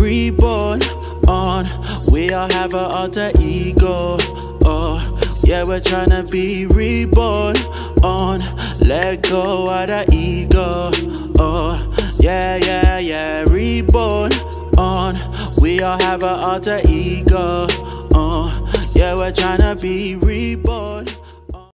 reborn. On, we all have an alter ego. Oh, yeah, we're trying to be reborn. On, let go of the ego. Oh, yeah, yeah, yeah, reborn. On, we all have an alter ego. Oh, yeah, we're trying to be reborn.